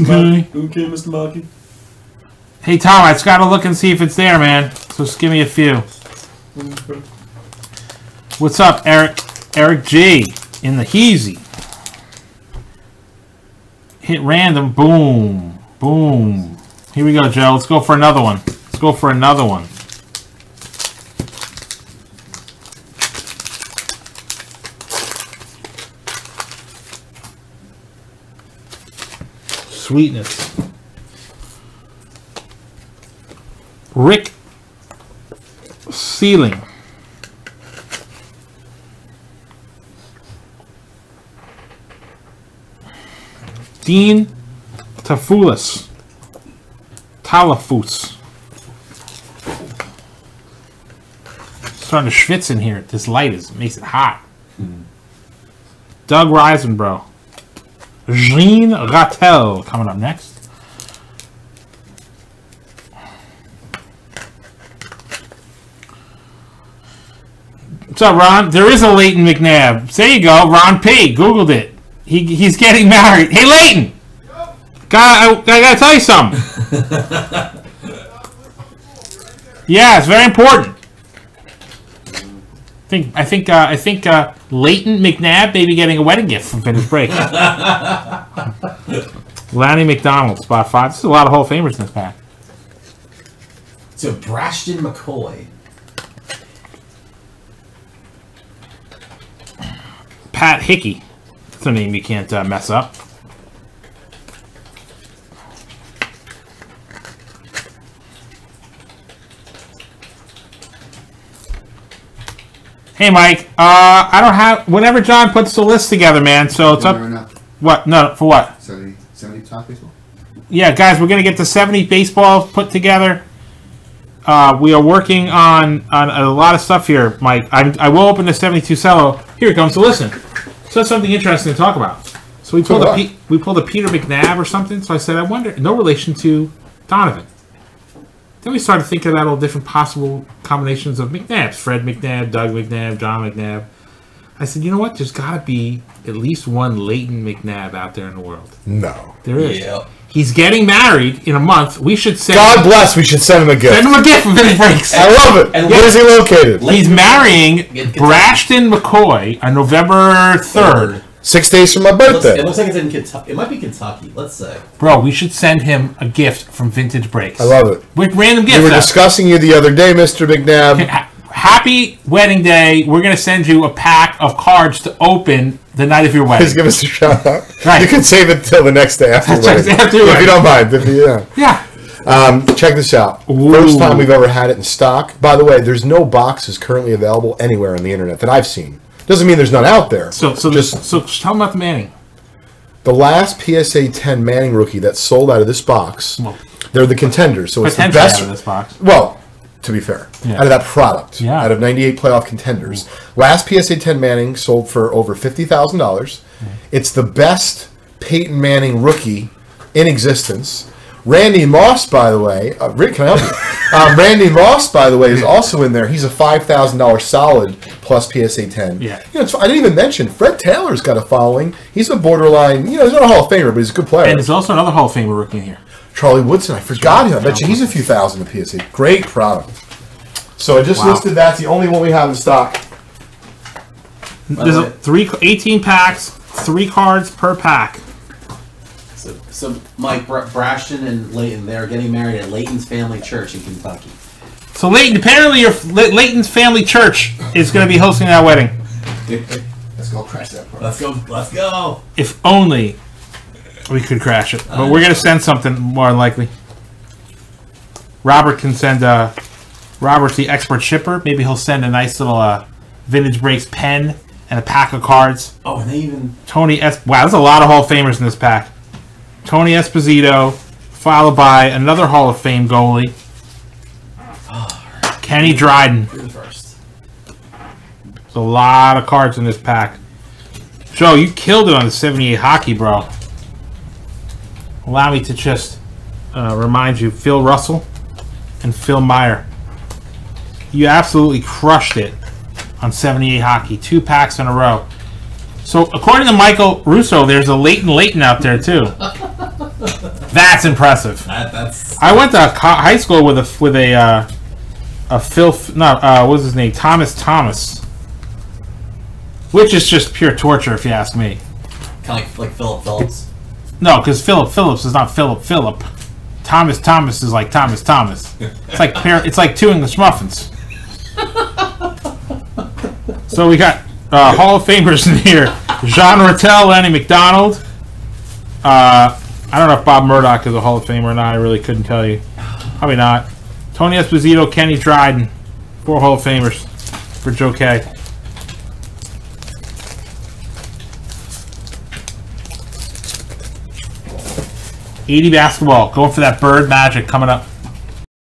Okay. Okay, Mr. Markey. Hey Tom, I just gotta look and see if it's there, man. So just give me a few. What's up, Eric? Eric G in the Heezy. Hit random. Boom. Boom. Here we go, Joe. Let's go for another one. Let's go for another one. Sweetness. Rick Seiling. Dean Tafoulis. Talafous. Starting to schwitz in here. This light is makes it hot. Hmm. Doug Risebrough. Jean Ratelle coming up next. What's up, Ron? There is a Leighton McNabb. There you go, Ron P. Googled it. He, he's getting married. Hey, Leighton! Got, I, I gotta tell you something. yeah, it's very important. I think I think uh, I think uh, Leighton McNabb may be getting a wedding gift from Finish Break. Lanny McDonald, spot five. This is a lot of Hall of Famers in this pack. So Brashton McCoy. Pat Hickey. That's a name you can't uh, mess up. Hey, Mike. Uh, I don't have. Whenever John puts the list together, man. So it's up. What? No, for what? 70, 70 top baseball? Yeah, guys, we're gonna get the 70 baseball put together. Uh, we are working on on a lot of stuff here, Mike. I, I will open the 72 cello. Here it comes. So listen, so that's something interesting to talk about. So we pulled So a? Pe- we pulled a Peter McNabb or something. So I said, I wonder, no relation to Donovan. Then we started thinking about all different possible combinations of McNabbs: Fred McNabb, Doug McNabb, John McNabb. I said, you know what? There's got to be at least one Leighton McNabb out there in the world. No. There is. Yeah. He's getting married in a month. We should send, God bless, we should send him a gift. send him a gift when he breaks. I love it. And Where is he located? He's marrying Get- get- Brashton McCoy on November 3rd. Six days from my birthday. it looks like it's in Kentucky. It might be Kentucky. Let's say. Bro, we should send him a gift from Vintage Breaks. I love it. With random gifts. We gifts. were out. discussing you the other day, Mr. McNabb. Ha- Happy wedding day. We're going to send you a pack of cards to open the night of your wedding. Please give us a shout out. Right. You can save it till the next day after the That's wedding. right, after If wedding. you don't mind. If you, yeah. yeah. Um, check this out. Ooh. First time we've ever had it in stock. By the way, there's no boxes currently available anywhere on the internet that I've seen. Doesn't mean there's none out there. So, so, just so tell him about the Manning. the last PSA 10 Manning rookie that sold out of this box. Well, They're the contenders, so it's the best. out of this box. Well, to be fair, Yeah. out of that product, Yeah. out of 98 playoff contenders, last PSA 10 Manning sold for over fifty thousand dollars. It's the best Peyton Manning rookie in existence. Randy Moss, by the way, uh, Rick, can I help you? um, Randy Moss, by the way, is also in there. He's a five thousand dollars solid plus PSA 10. Yeah. you know, it's, I didn't even mention Fred Taylor's got a following. He's a borderline, you know, he's not a Hall of Famer, but he's a good player. And there's also another Hall of Famer rookie in here. Charlie Woodson. I forgot him. I bet you he's a few thousand a PSA. Great product. So I just Wow. listed that's the only one we have in stock. There's a three, 18 packs, three cards per pack. So, so Mike Br- Brashton and Leighton, they are getting married at Leighton's Family Church in Kentucky. So Leighton, apparently your Le- Leighton's family church is going to be hosting that wedding. Let's go crash that part. Let's go. Let's go. If only we could crash it. But we're going to send something more than likely. Robert can send, uh, Robert's the expert shipper. Maybe he'll send a nice little, uh, Vintage Breaks pen and a pack of cards. Oh, and they even Tony S. Wow, there's a lot of Hall of Famers in this pack. Tony Esposito, followed by another Hall of Fame goalie, Kenny Dryden. first. There's a lot of cards in this pack. Joe, you killed it on the 78 hockey, bro. Allow me to just uh, remind you Phil Russell and Phil Meyer. You absolutely crushed it on 78 hockey. Two packs in a row. So, according to Michael Russo, there's a Leighton Leighton out there, too. That's impressive. That, that's I went to high school with a with a uh, a Phil. No, uh, what was his name? Thomas Thomas. Which is just pure torture, if you ask me. kind of like, like Philip Phillips. No, because Philip Phillips is not Philip Philip. Thomas Thomas is like Thomas Thomas. It's like par- it's like two English muffins. so we got uh, Hall of Famers in here: Jean Ratelle, Lenny McDonald. Uh, I don't know if Bob Murdoch is a Hall of Famer or not. I really couldn't tell you. Probably not. Tony Esposito, Kenny Dryden, four Hall of Famers for Joe K. Eighty basketball, going for that bird magic coming up.